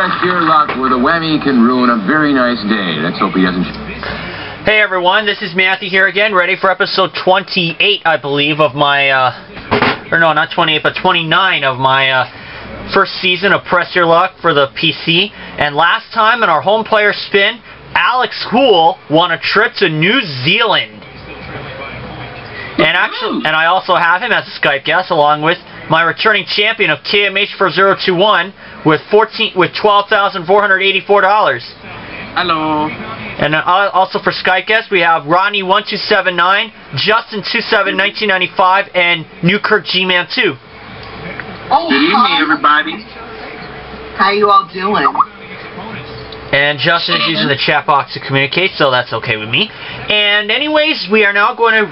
Press your luck where the whammy can ruin a very nice day. Let's hope he doesn't. Hey everyone, this is Matthew here again, ready for episode 28, I believe, of my, uh, or no, not 28, but 29 of my, uh, first season of Press Your Luck for the PC. And last time in our home player spin, Alex Houle won a trip to New Zealand. And actually, and I also have him as a Skype guest along with my returning champion of KMH4021 with 14 with $12,484. Hello. And uh, also for Skype guests, we have Ronnie1279, Justin271995, and Newkirk G-Man 2. Oh, Good evening, everybody. How you all doing? And Justin is using the chat box to communicate, so that's okay with me. And anyways, we are now going to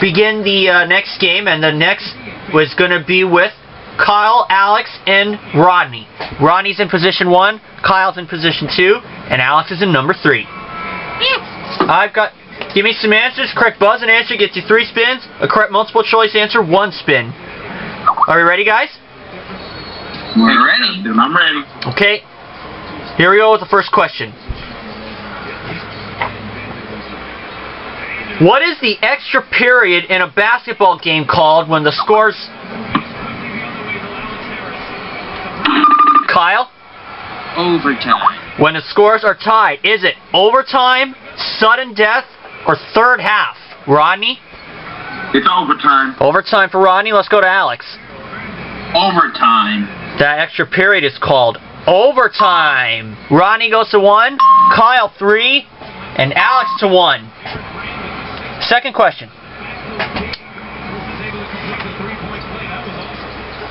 begin the uh, next game, and the next was going to be with Kyle, Alex, and Rodney. Rodney's in position one, Kyle's in position two, and Alex is in number three. I've got. Give me some answers. Correct buzz and answer gets you three spins. A correct multiple choice answer, one spin. Are we ready, guys? We're ready. I'm ready. Okay. Here we go with the first question. What is the extra period in a basketball game called when the scores. Kyle? Overtime. When the scores are tied, is it overtime, sudden death, or third half? Rodney? It's overtime. Overtime for Rodney. Let's go to Alex. Overtime. That extra period is called overtime. Ronnie goes to one, Kyle three, and Alex to one. Second question.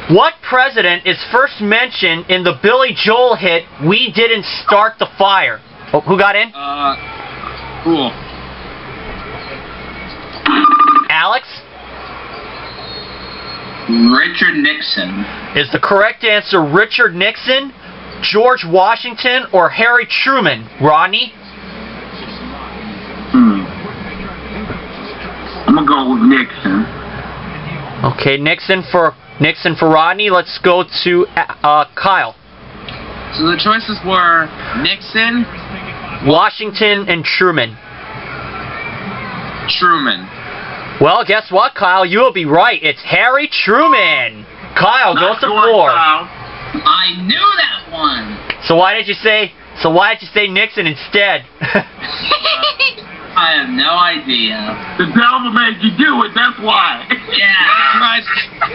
What president is first mentioned in the Billy Joel hit "We Didn't Start the Fire"? Oh, who got in? Uh, cool. Alex Richard Nixon. is the correct answer. Richard Nixon, George Washington, or Harry Truman? Rodney. Hmm. I'm gonna go with Nixon. Okay, Nixon for Nixon for Rodney. Let's go to uh, Kyle. So the choices were Nixon, Washington and Truman. Truman. Well, guess what, Kyle? You will be right. It's Harry Truman. Kyle goes to four. I knew that one. So why did you say? So why did you say Nixon instead? I have no idea. The devil made you do it, that's why. Yeah. That's right.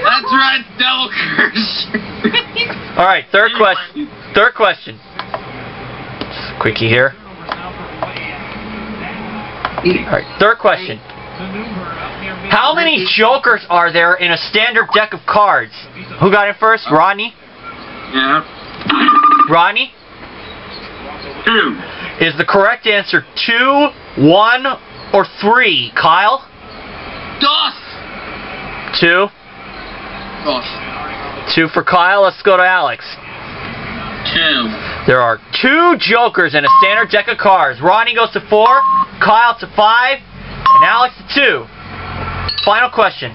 That's right, devil curse. All right, third question. Third question. Quickie here. All right, third question. How many jokers are there in a standard deck of cards? Who got it first? Rodney? Yeah. Rodney? Two. Is the correct answer two, one, or three? Kyle? Dos. Two. Dos. Two for Kyle. Let's go to Alex. Two. There are two jokers in a standard deck of cards. Ronnie goes to four, Kyle to five, and Alex to two. Final question.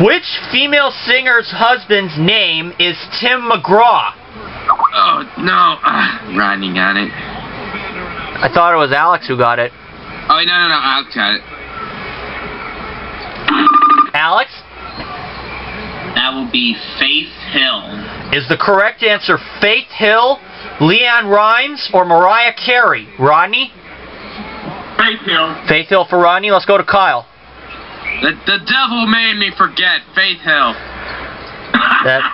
Which female singer's husband's name is Tim McGraw? Oh, no. Uh, Rodney got it. I thought it was Alex who got it. Oh, no, no, no. Alex got it. Alex? That will be Faith Hill. Is the correct answer Faith Hill, LeAnn Rimes, or Mariah Carey? Rodney? Faith Hill. Faith Hill for Rodney. Let's go to Kyle. The, the devil made me forget Faith Hill. That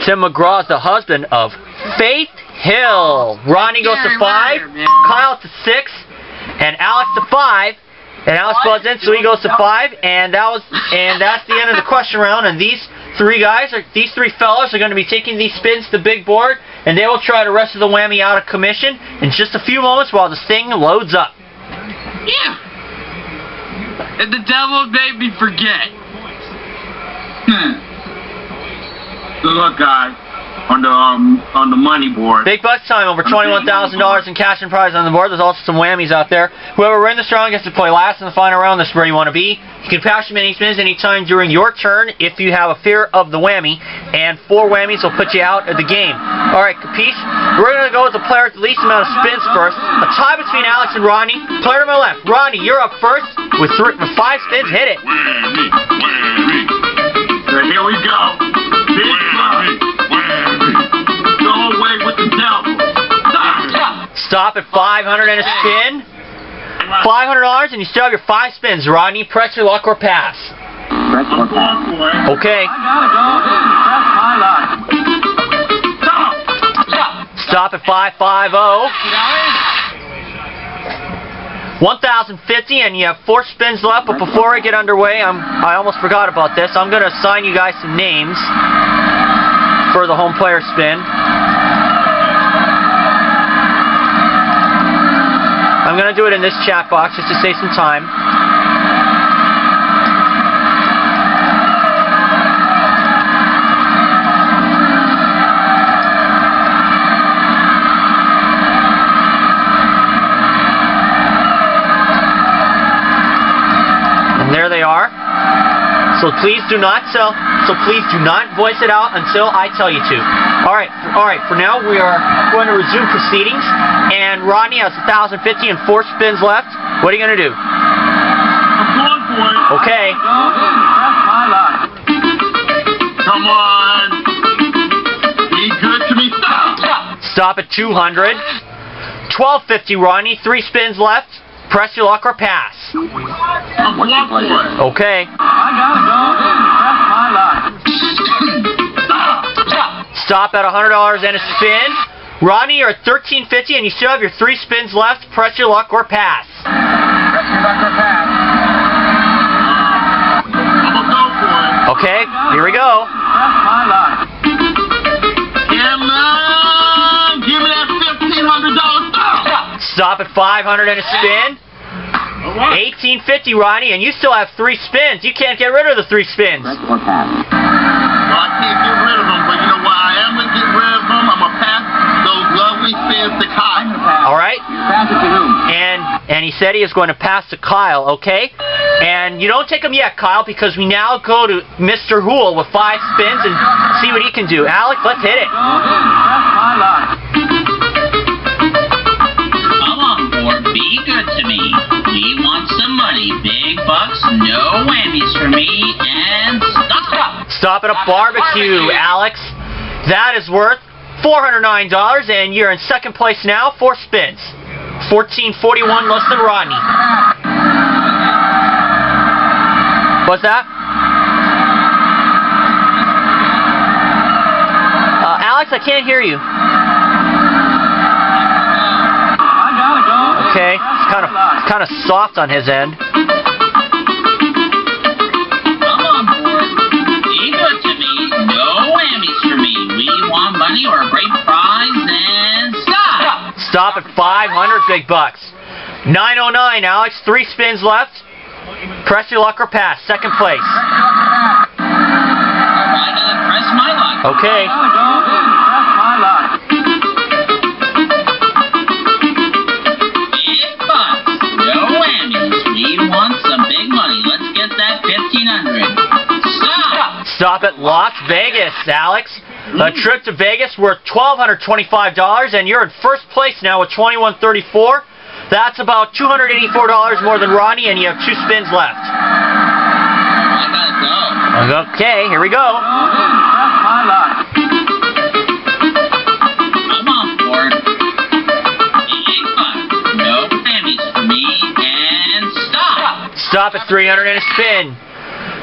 Tim McGraw is the husband of Faith Hill. Ronnie goes to five. Kyle to six, and Alex to five. And Alex buzz in, so he goes to five, and that was, and that's the end of the question round. And these three guys, are, these three fellas, are going to be taking these spins to the big board, and they will try to wrestle the whammy out of commission in just a few moments while this thing loads up. Yeah. And the devil made me forget. Hmm. Good luck, guys. On the um on the money board. Big bucks time, over $21,000 in cash and prize on the board. There's also some whammies out there. Whoever wins the strong gets to play last in the final round. That's where you want to be. You can pass your mini spins anytime during your turn if you have a fear of the whammy, and four whammies will put you out of the game. All right, capiche? We're going to go with the player with the least amount of spins first. A tie between Alex and Ronnie. Player to my left. Ronnie, you're up first with, three, with five spins. Hit it. Whammy, whammy. So here we go. Stop. At 500 and a spin. $500 and you still have your five spins. Rodney, press your luck or pass. Press or pass. going for it. Okay. Stop. Stop at 550. 1050 and you have four spins left, but before I get underway, I'm I almost forgot about this. I'm going to assign you guys some names for the home player spin. I'm going to do it in this chat box just to save some time. And there they are. So please do not sell. So please do not voice it out until I tell you to. All right, all right. For now, we are going to resume proceedings, and Rodney has 1,050 and four spins left. What are you going to do? I'm going for it. Okay. Come on. Be good to me. Stop. Stop at 200. 1250, Rodney. Three spins left. Press your luck or pass. I'm going for it. Okay. Stop. Stop at $100 and a spin. Ronnie, you're at 1350 and you still have your three spins left. Press your luck or pass. I'm gonna go for it. Okay, here we go. Come on. Give me that fifteen hundred dollars. Stop. Stop at 500 and a spin. All right. 1850, Ronnie, and you still have three spins. You can't get rid of the three spins. Press or pass. Well, I can't get rid of them, said he is going to pass to Kyle, okay? And you don't take him yet, Kyle, because we now go to Mr. Houle with five spins and see what he can do. Alex, let's hit it. Come on, board, be good to me. We want some money, big bucks, no whammies for me, and stop. Stop at a barbecue, Alex. That is worth $409, and you're in second place now, four spins. 1441 less than Rodney. What's that? Uh, Alex, I can't hear you. Okay, it's kind of kind of soft on his end. Stop. At 500 big bucks. 909, Alex. Three spins left. Press your luck or pass. Second place. I gotta press my luck. Okay. Big bucks, no whammies. We want some big money. Let's get that fifteen hundred. Stop. Stop at Las Vegas, Alex. Mm. A trip to Vegas worth $1,225, and you're in first place now with 2134. That's about $284 more than Ronnie, and you have two spins left. I gotta go. Okay, here we go. Come on, board. No for me, and stop. Stop at 300 and a spin.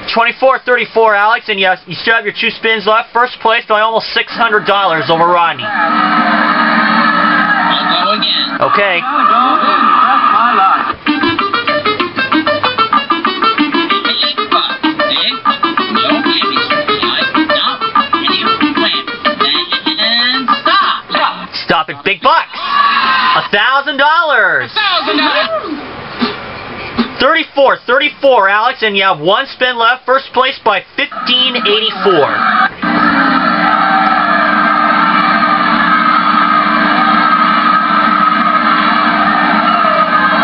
24-34, Alex, and yes, you still have your two spins left. First place by almost $600 over Rodney. I'll go again. Okay. Stop it, Big Bucks. $1,000. $1,000 score 34, Alex, and you have one spin left. First place by 1584.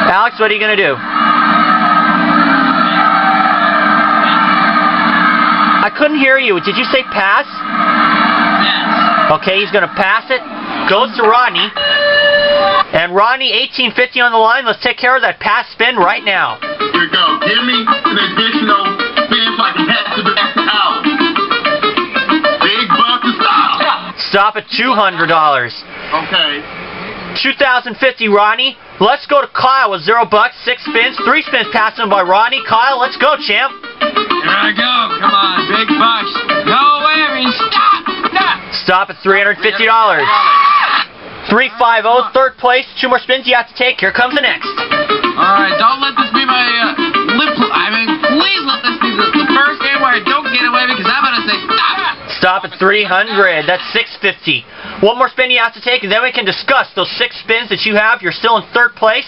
Alex, what are you going to do? I couldn't hear you. Did you say pass? Yes. Okay, he's going to pass it. Goes to Rodney. And Rodney, 1850 on the line. Let's take care of that pass spin right now. Here go. Give me an additional spin so I can pass it back to Al. Big buck to stop. Stop at $200. Okay. 2050, Ronnie. Let's go to Kyle with zero bucks, six spins, three spins passed on by Ronnie. Kyle, let's go, champ. Here I go. Come on, big bucks. No worries. Stop. Stop. Stop at $350. 350, third place. Two more spins you have to take. Here comes the next. All right, don't let this my uh, lip. I mean, please let this be the, the first game where I don't get away because I'm gonna say stop. Stop at 300. That's 650. One more spin you have to take, and then we can discuss those six spins that you have. You're still in third place.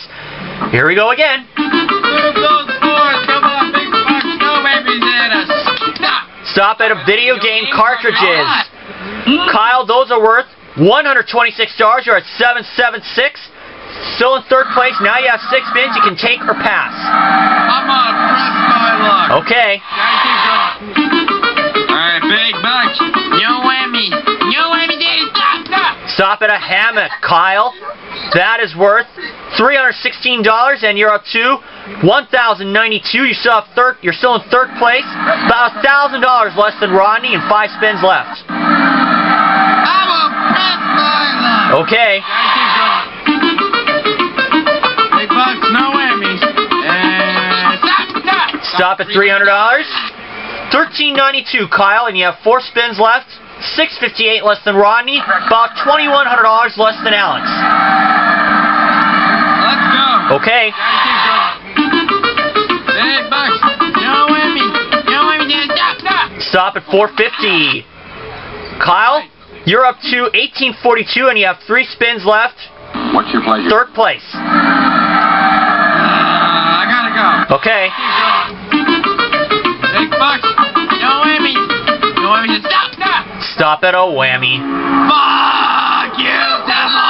Here we go again. Move those boards. Come on, big bucks. No babies in us. Stop. Stop at a video game cartridges. Kyle, those are worth $126. You're at 776. Still in third place. Now you have six spins. You can take or pass. I'm gonna press my luck. Okay. Gotta keep going. All right, big bucks. No whammy. No whammy, daddy. Stop. Stop. Stop at a hammock, Kyle. That is worth $316, and you're up to 1,092. You still have third. You're still in third place. About thousand dollars less than Rodney, and five spins left. I'm gonna press my luck. Okay. Stop. Stop at $300. 1392, Kyle, and you have four spins left. 658 less than Rodney. About $2,100 less than Alex. Let's go. Okay. Gotta keep going. Big bucks, no whammy. No whammy, daddy. Stop. Stop. Stop at 450. Kyle, you're up to 1842, and you have three spins left. What's your pleasure? Third place. Uh, I gotta go. Okay. Big bucks, no whammy. No whammy, stop. Stop. Stop at a whammy. Fuck you, devil!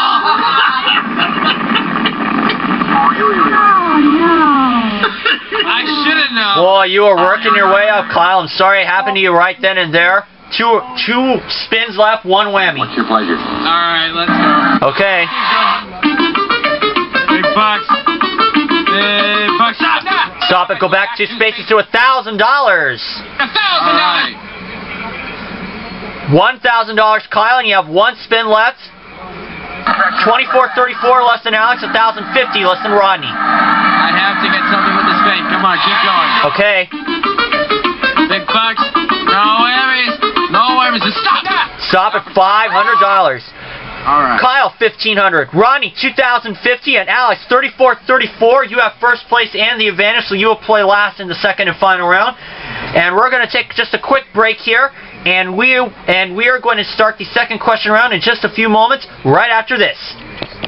Oh no! I should have known. Boy, you were working your way up, Kyle. I'm sorry it happened to you right then and there. Two two spins left, one whammy. What's your pleasure? Alright, let's go. Okay. Big bucks. Big bucks. Ah, Stop! It. Go back two spaces to a thousand dollars. A thousand dollars! One thousand dollars, Kyle, and you have one spin left. Twenty-four thirty-four less than Alex. A thousand fifty less than Rodney. I have to get something with this thing. Come on, keep going. Okay. Big bucks. No worries. No worries. Stop! Stop at five hundred dollars. Alright. Kyle, fifteen hundred. Ronnie, two thousand fifty, and Alex, thirty-four thirty-four. You have first place and the advantage, so you will play last in the second and final round. And we're going to take just a quick break here, and we and we are going to start the second question round in just a few moments, right after this.